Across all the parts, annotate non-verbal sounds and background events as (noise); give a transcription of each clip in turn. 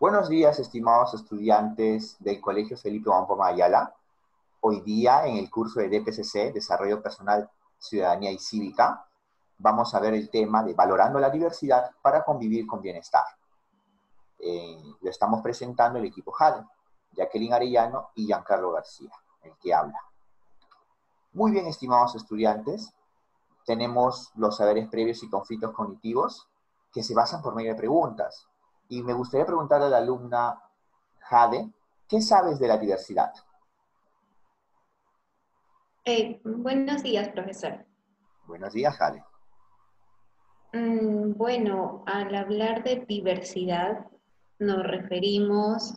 Buenos días, estimados estudiantes del Colegio Felipe Guampoma Ayala. Hoy día, en el curso de DPCC, Desarrollo Personal, Ciudadanía y Cívica, vamos a ver el tema de valorando la diversidad para convivir con bienestar. Eh, lo estamos presentando el equipo JADE, Jacqueline Arellano y Giancarlo García, el que habla. Muy bien, estimados estudiantes, tenemos los saberes previos y conflictos cognitivos que se basan por medio de preguntas. Y me gustaría preguntar a la alumna Jade, ¿qué sabes de la diversidad? Eh, buenos días, profesor. Buenos días, Jade. Mm, bueno, al hablar de diversidad nos referimos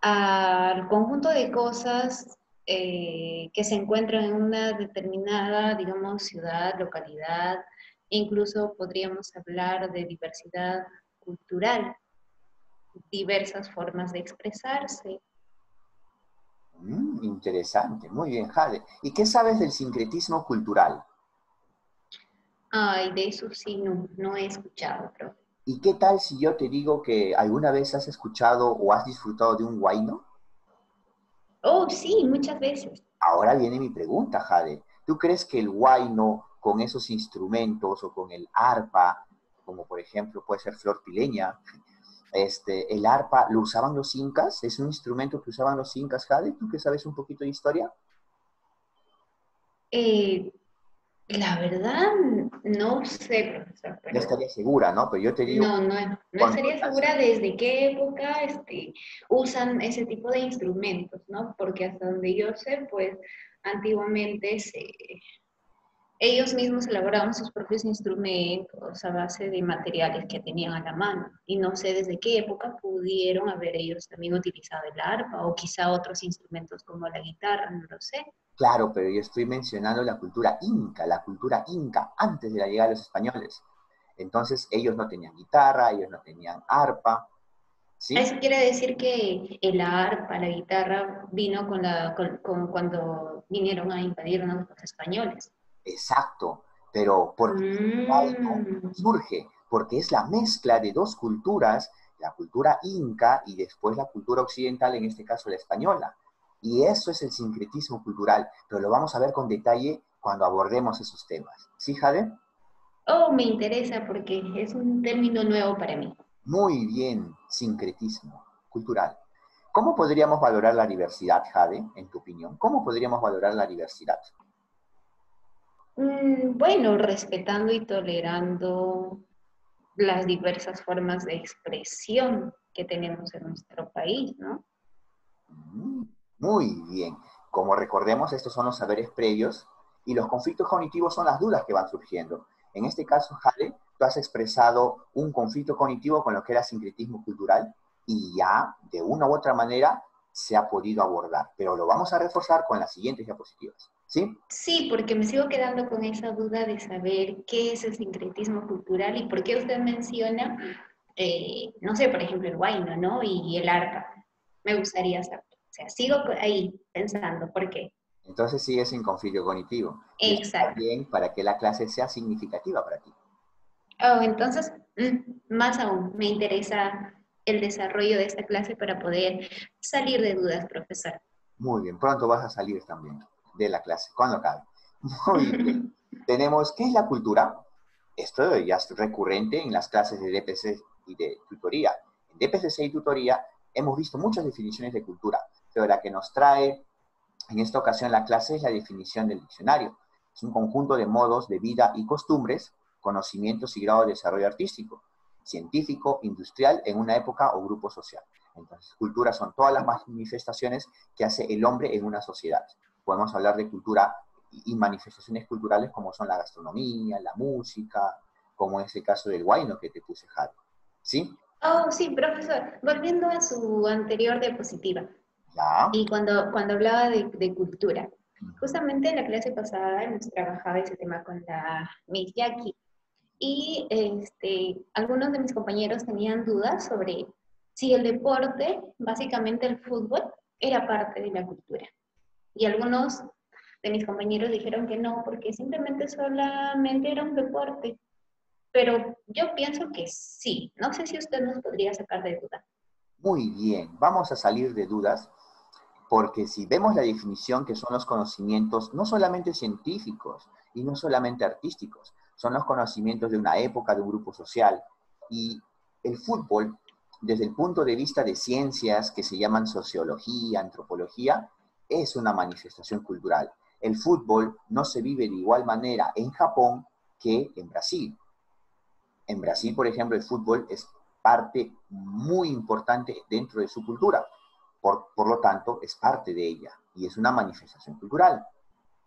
al conjunto de cosas eh, que se encuentran en una determinada, digamos, ciudad, localidad, incluso podríamos hablar de diversidad cultural, diversas formas de expresarse. Mm, interesante, muy bien, Jade. ¿Y qué sabes del sincretismo cultural? Ay, de eso sí no, no he escuchado, profe. ¿Y qué tal si yo te digo que alguna vez has escuchado o has disfrutado de un guayno? Oh, sí, muchas veces. Ahora viene mi pregunta, Jade. ¿Tú crees que el guayno con esos instrumentos o con el arpa como por ejemplo puede ser flor pileña. Este, el arpa lo usaban los incas, es un instrumento que usaban los incas, Jade, ¿tú que sabes un poquito de historia? Eh, la verdad, no sé, profesor. No estaría segura, ¿no? Pero yo te digo... No, no, no estaría segura desde qué época este, usan ese tipo de instrumentos, ¿no? Porque hasta donde yo sé, pues antiguamente se, ellos mismos elaboraban sus propios instrumentos a base de materiales que tenían a la mano. Y no sé desde qué época pudieron haber ellos también utilizado el arpa o quizá otros instrumentos como la guitarra, no lo sé. Claro, pero yo estoy mencionando la cultura inca, la cultura inca antes de la llegada de los españoles. Entonces ellos no tenían guitarra, ellos no tenían arpa. ¿sí? Eso quiere decir que el arpa, la guitarra, vino con la, con, cuando vinieron a invadir los españoles. Exacto, pero porque mm. surge, porque es la mezcla de dos culturas, la cultura inca y después la cultura occidental, en este caso la española. Y eso es el sincretismo cultural, pero lo vamos a ver con detalle cuando abordemos esos temas. ¿Sí, Jade? Oh, me interesa porque es un término nuevo para mí. Muy bien, sincretismo cultural. ¿Cómo podríamos valorar la diversidad, Jade, en tu opinión? ¿Cómo podríamos valorar la diversidad? Mm, bueno, respetando y tolerando las diversas formas de expresión que tenemos en nuestro país, ¿no? Mm, muy bien. Como recordemos, estos son los saberes previos y los conflictos cognitivos son las dudas que van surgiendo. En este caso, Jale, tú has expresado un conflicto cognitivo con lo que era sincretismo cultural y ya, de una u otra manera, se ha podido abordar. Pero lo vamos a reforzar con las siguientes diapositivas. ¿Sí? Sí, porque me sigo quedando con esa duda de saber qué es el sincretismo cultural y por qué usted menciona, eh, no sé, por ejemplo, el guayno, ¿no? Y, el arpa. Me gustaría saber. O sea, sigo ahí pensando, ¿por qué? Entonces sigue sin conflicto cognitivo. Exacto. Bien para que la clase sea significativa para ti. Oh, entonces, mm, más aún, me interesa el desarrollo de esta clase para poder salir de dudas, profesor. Muy bien, pronto vas a salir también de la clase, cuando cabe. Muy bien. Tenemos, ¿qué es la cultura? Esto ya es recurrente en las clases de DPC y de tutoría. En DPCC y tutoría hemos visto muchas definiciones de cultura, pero la que nos trae en esta ocasión la clase es la definición del diccionario. Es un conjunto de modos de vida y costumbres, conocimientos y grado de desarrollo artístico, científico, industrial en una época o grupo social. Entonces, cultura son todas las manifestaciones que hace el hombre en una sociedad podemos hablar de cultura y manifestaciones culturales como son la gastronomía, la música, como es el caso del guayno que te puse, Jade. ¿Sí? Oh, sí, profesor. Volviendo a su anterior diapositiva. Ya. Y cuando, cuando hablaba de, cultura, justamente en la clase pasada hemos trabajado ese tema con la Miss Jackie. Y este, algunos de mis compañeros tenían dudas sobre si el deporte, básicamente el fútbol, era parte de la cultura. Y algunos de mis compañeros dijeron que no, porque simplemente solamente era un deporte. Pero yo pienso que sí. No sé si usted nos podría sacar de duda. Muy bien, vamos a salir de dudas porque si vemos la definición que son los conocimientos no solamente científicos y no solamente artísticos, son los conocimientos de una época, de un grupo social. Y el fútbol, desde el punto de vista de ciencias que se llaman sociología, antropología, es una manifestación cultural. El fútbol no se vive de igual manera en Japón que en Brasil. En Brasil, por ejemplo, el fútbol es parte muy importante dentro de su cultura. Por, por, lo tanto, es parte de ella y es una manifestación cultural.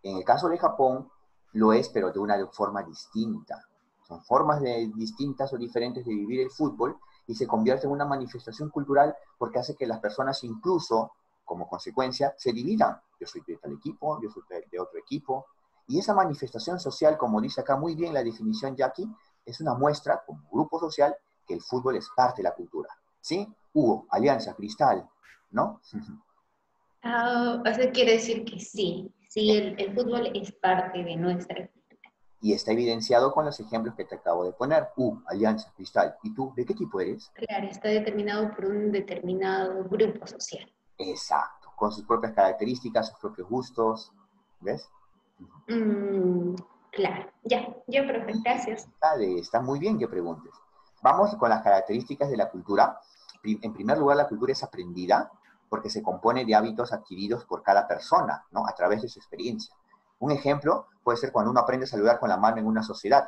En el caso de Japón, lo es, pero de una forma distinta. Son formas de, distintas o diferentes de vivir el fútbol y se convierte en una manifestación cultural porque hace que las personas incluso, como consecuencia, se dividan. Yo soy de tal equipo, yo soy de otro equipo. Y esa manifestación social, como dice acá muy bien la definición Jackie, es una muestra como grupo social que el fútbol es parte de la cultura. ¿Sí? Hugo, Alianza, Cristal, ¿no? (laughs) Eso quiere decir que sí, sí, el, fútbol es parte de nuestra cultura. Y está evidenciado con los ejemplos que te acabo de poner. U, Alianza, Cristal. ¿Y tú, de qué tipo eres? Claro, está determinado por un determinado grupo social. Exacto, con sus propias características, sus propios gustos. ¿Ves? Mm, claro, ya, ya, perfecto, gracias. está muy bien que preguntes. Vamos con las características de la cultura. En primer lugar, la cultura es aprendida porque se compone de hábitos adquiridos por cada persona, ¿no? A través de su experiencia. Un ejemplo puede ser cuando uno aprende a saludar con la mano en una sociedad.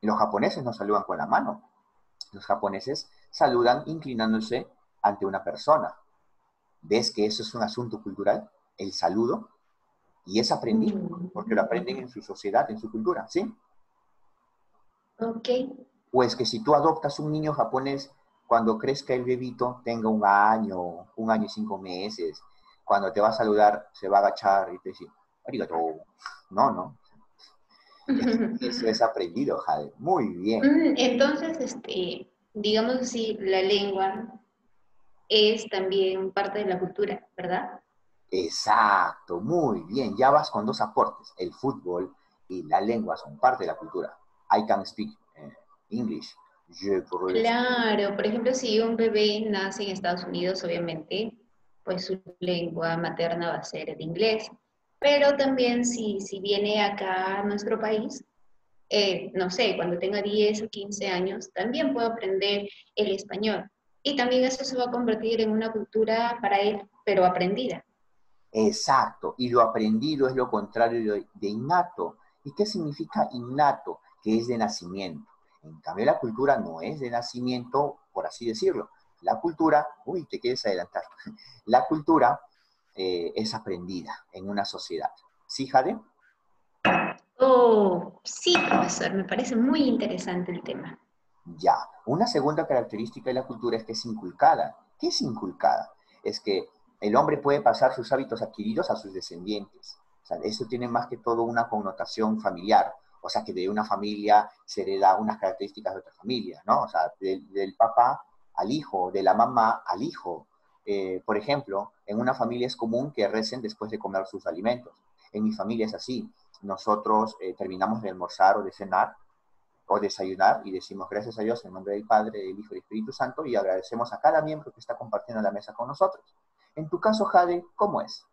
Los japoneses no saludan con la mano. Los japoneses saludan inclinándose ante una persona. ¿Ves que eso es un asunto cultural? El saludo. Y es aprendido, mm. porque lo aprenden en su sociedad, en su cultura, ¿sí? Ok. Pues que si tú adoptas un niño japonés cuando crezca el bebito, tenga un año, un año y cinco meses, cuando te va a saludar, se va a agachar y te dice, arigato. No, no. (laughs) Eso es aprendido, Jade. Muy bien. Mm, entonces, este, digamos así, la lengua es también parte de la cultura, ¿verdad? Exacto, muy bien. Ya vas con dos aportes. El fútbol y la lengua son parte de la cultura. I can speak eh, English. Claro, por ejemplo, si un bebé nace en Estados Unidos, obviamente, pues su lengua materna va a ser el inglés. Pero también si, si viene acá a nuestro país, eh, no sé, cuando tenga 10 o 15 años, también puede aprender el español. Y también eso se va a convertir en una cultura para él, pero aprendida. Exacto, y lo aprendido es lo contrario de innato. ¿Y qué significa innato? Que es de nacimiento. En cambio, la cultura no es de nacimiento, por así decirlo. La cultura, uy, te quieres adelantar. (laughs) La cultura eh, es aprendida en una sociedad. ¿Sí, Jade? Oh, sí, profesor, me parece muy interesante el tema. Ya, una segunda característica de la cultura es que es inculcada. ¿Qué es inculcada? Es que el hombre puede pasar sus hábitos adquiridos a sus descendientes. O sea, eso tiene más que todo una connotación familiar o sea que de una familia se hereda unas características de otra familia, ¿no? O sea, del, papá al hijo, de la mamá al hijo. Eh, por ejemplo, en una familia es común que recen después de comer sus alimentos. En mi familia es así. Nosotros eh, terminamos de almorzar o de cenar o desayunar y decimos gracias a Dios en nombre del Padre, del Hijo y del Espíritu Santo y agradecemos a cada miembro que está compartiendo la mesa con nosotros. En tu caso, Jade, ¿cómo es?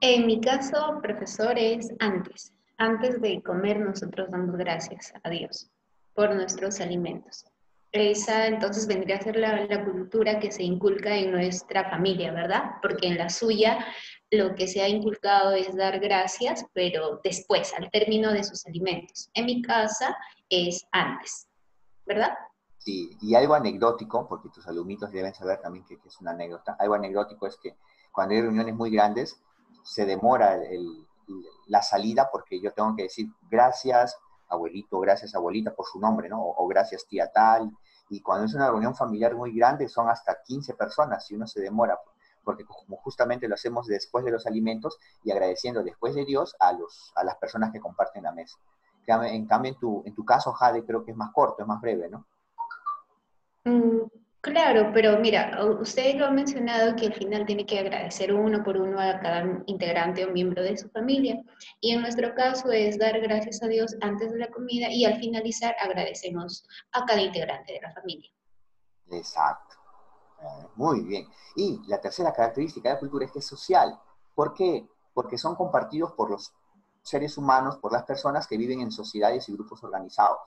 En mi caso, profesor, es antes antes de comer nosotros damos gracias a Dios por nuestros alimentos. Esa entonces vendría a ser la, cultura que se inculca en nuestra familia, ¿verdad? Porque en la suya lo que se ha inculcado es dar gracias, pero después, al término de sus alimentos. En mi casa es antes, ¿verdad? Sí, y algo anecdótico, porque tus alumnitos deben saber también que, es una anécdota, algo anecdótico es que cuando hay reuniones muy grandes, se demora el, la salida porque yo tengo que decir gracias abuelito, gracias abuelita por su nombre, ¿no? O, gracias tía tal. Y cuando es una reunión familiar muy grande son hasta 15 personas y uno se demora porque como justamente lo hacemos después de los alimentos y agradeciendo después de Dios a, los, a las personas que comparten la mesa. En cambio, en tu, en tu caso, Jade, creo que es más corto, es más breve, ¿no? Mm, Claro, pero mira, usted lo ha mencionado que al final tiene que agradecer uno por uno a cada integrante o miembro de su familia. Y en nuestro caso es dar gracias a Dios antes de la comida y al finalizar agradecemos a cada integrante de la familia. Exacto. Ah, muy bien. Y la tercera característica de la cultura es que es social. ¿Por qué? Porque son compartidos por los seres humanos, por las personas que viven en sociedades y grupos organizados.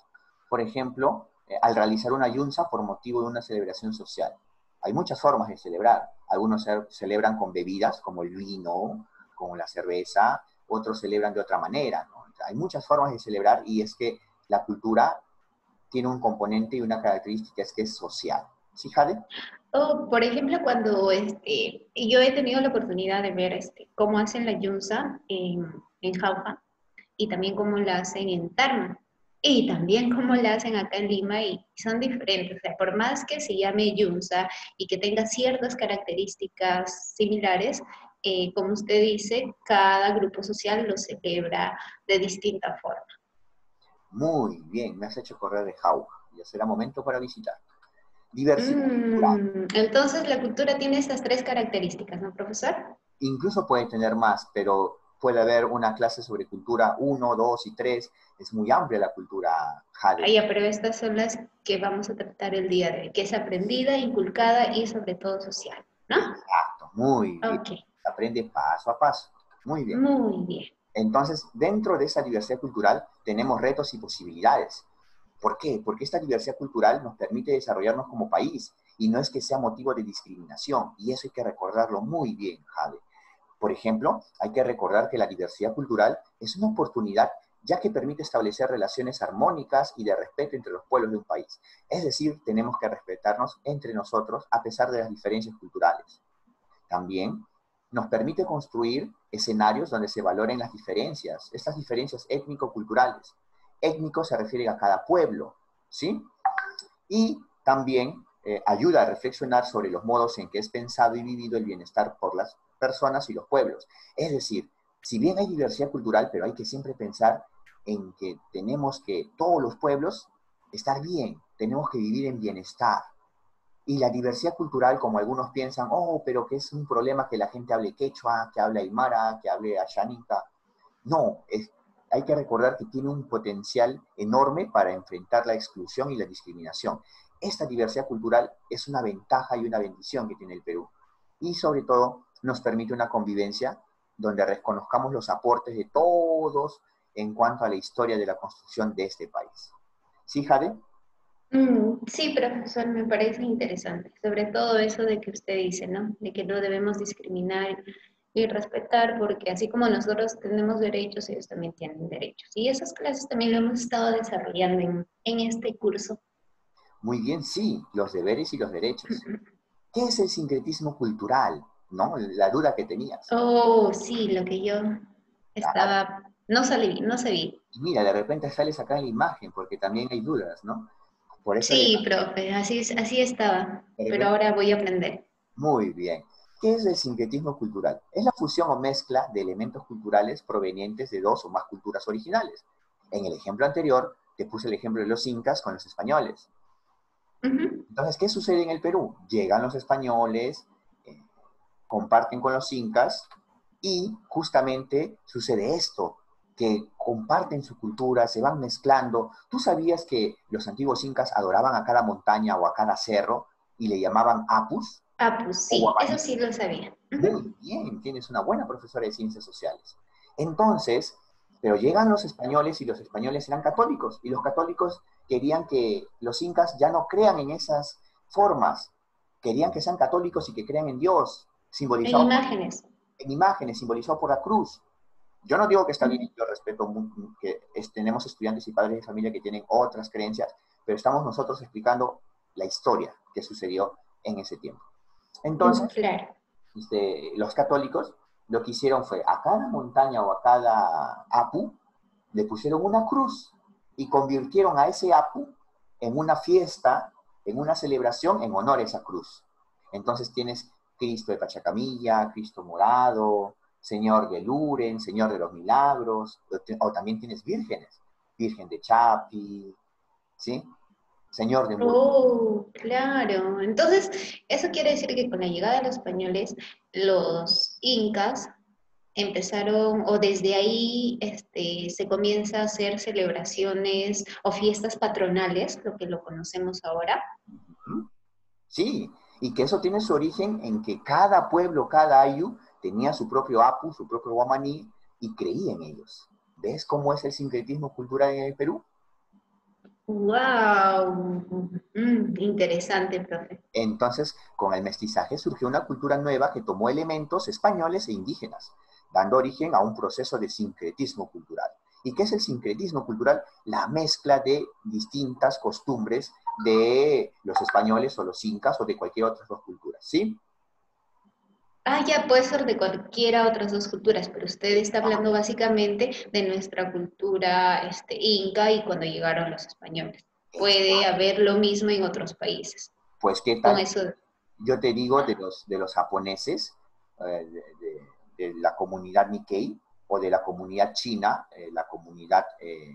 Por ejemplo, eh, al realizar una yunza por motivo de una celebración social. Hay muchas formas de celebrar. Algunos celebran con bebidas como el vino, como la cerveza, otros celebran de otra manera. hay muchas formas de celebrar y es que la cultura tiene un componente y una característica, es que es social. ¿Sí, Jade? Oh, por ejemplo, cuando este, yo he tenido la oportunidad de ver este, cómo hacen la yunza en, en Jauja y también cómo la hacen en Tarma y también cómo la hacen acá en Lima y son diferentes. O sea, por más que se llame yunza y que tenga ciertas características similares, eh, como usted dice, cada grupo social lo celebra de distinta forma. Muy bien, me has hecho correr de Jauja. Ya será momento para visitar. Diversidad mm, Entonces la cultura tiene estas tres características, ¿no, profesor? Incluso puede tener más, pero puede haber una clase sobre cultura 1, 2 y 3. Es muy amplia la cultura Jade. Ah, pero estas son las que vamos a tratar el día de hoy, que es aprendida, inculcada y sobre todo social, ¿no? Exacto, muy bien. Aprende paso a paso. Muy bien. Muy bien. Entonces, dentro de esa diversidad cultural tenemos retos y posibilidades. ¿Por qué? Porque esta diversidad cultural nos permite desarrollarnos como país y no es que sea motivo de discriminación. Y eso hay que recordarlo muy bien, Jade. Por ejemplo, hay que recordar que la diversidad cultural es una oportunidad ya que permite establecer relaciones armónicas y de respeto entre los pueblos de un país. Es decir, tenemos que respetarnos entre nosotros a pesar de las diferencias culturales. También nos permite construir escenarios donde se valoren las diferencias, estas diferencias étnico-culturales. Étnico se refiere a cada pueblo, ¿sí? Y también eh, ayuda a reflexionar sobre los modos en que es pensado y vivido el bienestar por las personas y los pueblos. Es decir, si bien hay diversidad cultural, pero hay que siempre pensar en que tenemos que todos los pueblos estar bien, tenemos que vivir en bienestar, y la diversidad cultural, como algunos piensan, oh, pero que es un problema que la gente hable quechua, que hable aymara, que hable ashaninka. No, hay que recordar que tiene un potencial enorme para enfrentar la exclusión y la discriminación. Esta diversidad cultural es una ventaja y una bendición que tiene el Perú. Y sobre todo nos permite una convivencia donde reconozcamos los aportes de todos en cuanto a la historia de la construcción de este país. ¿Sí, Jade? Mm, sí, profesor, me parece interesante, sobre todo eso de que usted dice, ¿no? De que no debemos discriminar y respetar, porque así como nosotros tenemos derechos, ellos también tienen derechos. Y esas clases también lo hemos estado desarrollando en, este curso. Muy bien, sí, los deberes y los derechos. (laughs) ¿Qué es el sincretismo cultural? ¿No? La duda que tenías. Oh, sí, lo que yo estaba, no salí, no sabía. Y mira, de repente sales acá en la imagen, porque también hay dudas, ¿no? sí, profe, así, así estaba, pero ahora voy a aprender. Muy bien. ¿Qué es el sincretismo cultural? Es la fusión o mezcla de elementos culturales provenientes de dos o más culturas originales. En el ejemplo anterior, te puse el ejemplo de los incas con los españoles. Entonces, ¿qué sucede en el Perú? Llegan los españoles, eh, comparten con los incas y justamente sucede esto, que comparten su cultura, se van mezclando. ¿Tú sabías que los antiguos incas adoraban a cada montaña o a cada cerro y le llamaban apus? Apus, sí, eso sí lo sabía. Muy bien, tienes una buena profesora de ciencias sociales. Entonces, pero llegan los españoles y los españoles eran católicos y los católicos querían que los incas ya no crean en esas formas, querían que sean católicos y que crean en Dios, simbolizado en imágenes. en imágenes, simbolizado por la cruz. Yo no digo que está bien, yo respeto que tenemos estudiantes y padres de familia que tienen otras creencias, pero estamos nosotros explicando la historia que sucedió en ese tiempo. Entonces, este, los católicos lo que hicieron fue a cada montaña o a cada apu le pusieron una cruz y convirtieron a ese apu en una fiesta, en una celebración en honor a esa cruz. Entonces tienes Cristo de Pachacamilla, Cristo morado, Señor de Luren, Señor de los Milagros, o también tienes vírgenes, Virgen de Chapi, ¿sí? Señor de Oh, claro. Entonces, eso quiere decir que con la llegada de los españoles, los incas empezaron, o desde ahí este, se comienza a hacer celebraciones o fiestas patronales, lo que lo conocemos ahora. Sí, Y que eso tiene su origen en que cada pueblo, cada ayu, tenía su propio apu, su propio guamaní, y creía en ellos. ¿Ves cómo es el sincretismo cultural en el Perú? ¡Wow! Mm, interesante, profe. Entonces, con el mestizaje surgió una cultura nueva que tomó elementos españoles e indígenas, dando origen a un proceso de sincretismo cultural. ¿Y qué es el sincretismo cultural? La mezcla de distintas costumbres de los españoles o los incas o de cualquier otra dos culturas, ¿sí? Ah, ya puede ser de cualquiera otras dos culturas, pero usted está hablando básicamente de nuestra cultura este, inca y cuando llegaron los españoles. Puede haber lo mismo en otros países. Pues qué tal. Yo te digo de los, de los japoneses, eh, de, la comunidad Nikkei o de la comunidad china, eh, la comunidad eh,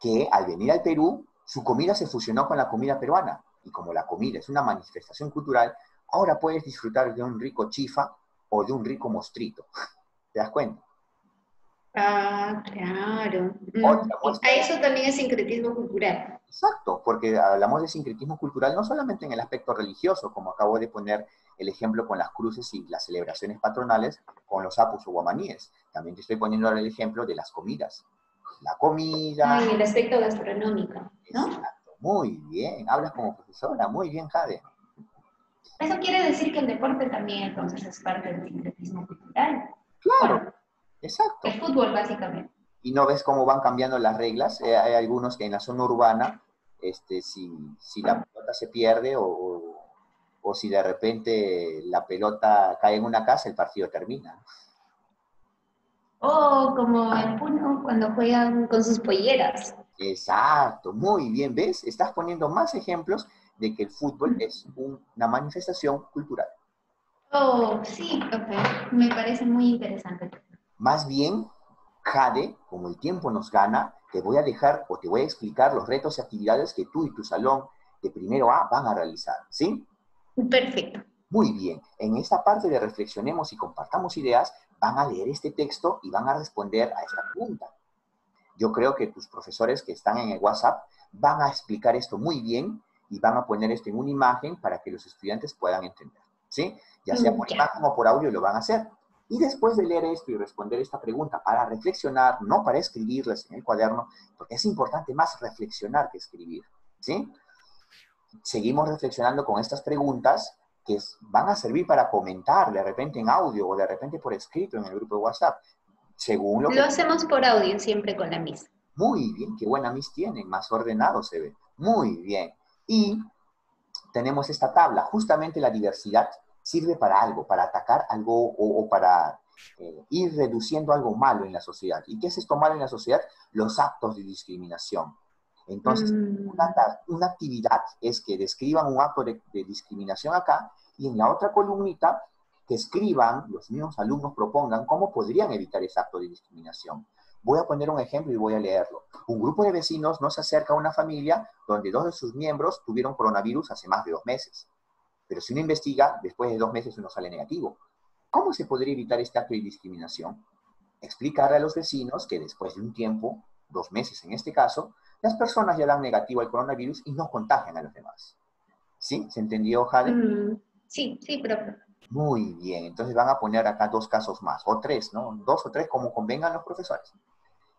que al venir al Perú, su comida se fusionó con la comida peruana. Y como la comida es una manifestación cultural, Ahora puedes disfrutar de un rico chifa o de un rico mostrito. (laughs) ¿Te das cuenta? Ah, claro. Mm. A eso también es sincretismo cultural. Exacto, porque hablamos de sincretismo cultural no solamente en el aspecto religioso, como acabo de poner el ejemplo con las cruces y las celebraciones patronales con los apus o guamaníes. También te estoy poniendo el ejemplo de las comidas. La comida. Ah, y el aspecto gastronómico, ¿no? Exacto, muy bien. Hablas como profesora, muy bien, Jade. Eso quiere decir que el deporte también entonces es parte del sincretismo cultural. Claro, exacto. El fútbol básicamente. Y no ves cómo van cambiando las reglas. Eh, hay algunos que en la zona urbana, este, si, si la pelota se pierde o, o si de repente la pelota cae en una casa, el partido termina. O como en Puno, cuando juegan con sus polleras. Exacto, muy bien, ¿ves? Estás poniendo más ejemplos de que el fútbol es una manifestación cultural. Oh, sí, me parece muy interesante. Más bien, Jade, como el tiempo nos gana, te voy a dejar o te voy a explicar los retos y actividades que tú y tu salón de primero A van a realizar, ¿sí? Perfecto. Muy bien, en esta parte de reflexionemos y compartamos ideas, van a leer este texto y van a responder a esta pregunta. Yo creo que tus profesores que están en el WhatsApp van a explicar esto muy bien y van a poner esto en una imagen para que los estudiantes puedan entender, ¿sí? Ya sea por imagen o por audio lo van a hacer. Y después de leer esto y responder esta pregunta para reflexionar, no para escribirles en el cuaderno, porque es importante más reflexionar que escribir, ¿sí? Seguimos reflexionando con estas preguntas que van a servir para comentar de repente en audio o de repente por escrito en el grupo de WhatsApp, según lo, lo hacemos por audio siempre con la MIS. Muy bien, qué buena MIS tienen, más ordenado se ve. Muy bien. Y tenemos esta tabla. Justamente la diversidad sirve para algo, para atacar algo o, para eh, ir reduciendo algo malo en la sociedad. ¿Y qué es esto malo en la sociedad? Los actos de discriminación. Entonces, mm. una, actividad es que describan un acto de, de, discriminación acá y en la otra columnita que escriban, los mismos alumnos propongan cómo podrían evitar ese acto de discriminación. Voy a poner un ejemplo y voy a leerlo. Un grupo de vecinos no se acerca a una familia donde dos de sus miembros tuvieron coronavirus hace más de dos meses. Pero si uno investiga, después de dos meses uno sale negativo. ¿Cómo se podría evitar este acto de discriminación? Explicarle a los vecinos que después de un tiempo, dos meses en este caso, las personas ya dan negativo al coronavirus y no contagian a los demás. ¿Sí? ¿Se entendió, Jade? Mm, sí, sí, pero... Muy bien, entonces van a poner acá dos casos más, o tres, ¿no? Dos o tres como convengan los profesores.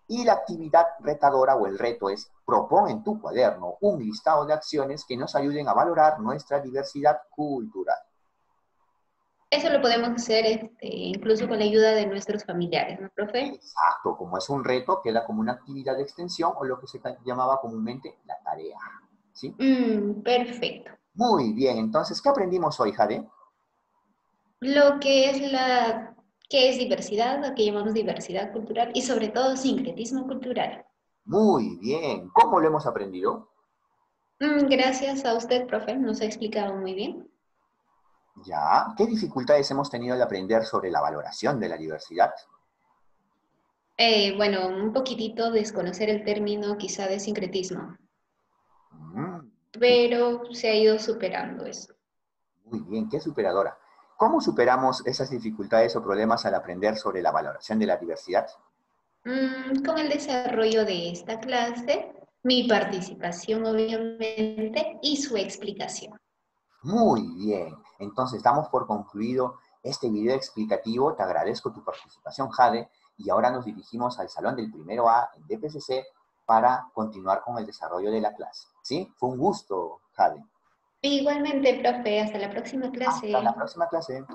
Y la actividad retadora o el reto es propon en tu cuaderno un listado de acciones que nos ayuden a valorar nuestra diversidad cultural. Eso lo podemos hacer este, incluso con la ayuda de nuestros familiares, ¿no, profe? Exacto, como es un reto, queda como una actividad de extensión o lo que se llamaba comúnmente la tarea. ¿sí? Mm, perfecto. Muy bien, entonces, ¿qué aprendimos hoy, Jade? Lo que es la ¿Qué es diversidad? Lo que llamamos diversidad cultural y sobre todo sincretismo cultural. Muy bien. ¿Cómo lo hemos aprendido? Mm, gracias a usted, profe. Nos ha explicado muy bien. Ya. ¿Qué dificultades hemos tenido al aprender sobre la valoración de la diversidad? Eh, bueno, un poquitito desconocer el término quizá de sincretismo. Mm. Pero se ha ido superando eso. Muy bien, qué superadora. ¿Cómo superamos esas dificultades o problemas al aprender sobre la valoración de la diversidad? Mm, con el desarrollo de esta clase, mi participación obviamente y su explicación. Muy bien. Entonces, damos por concluido este video explicativo. Te agradezco tu participación, Jade. Y ahora nos dirigimos al salón del primero A en DPCC para continuar con el desarrollo de la clase. ¿Sí? Fue un gusto, Jade. Igualmente, profe. Hasta la próxima clase. Hasta la próxima clase.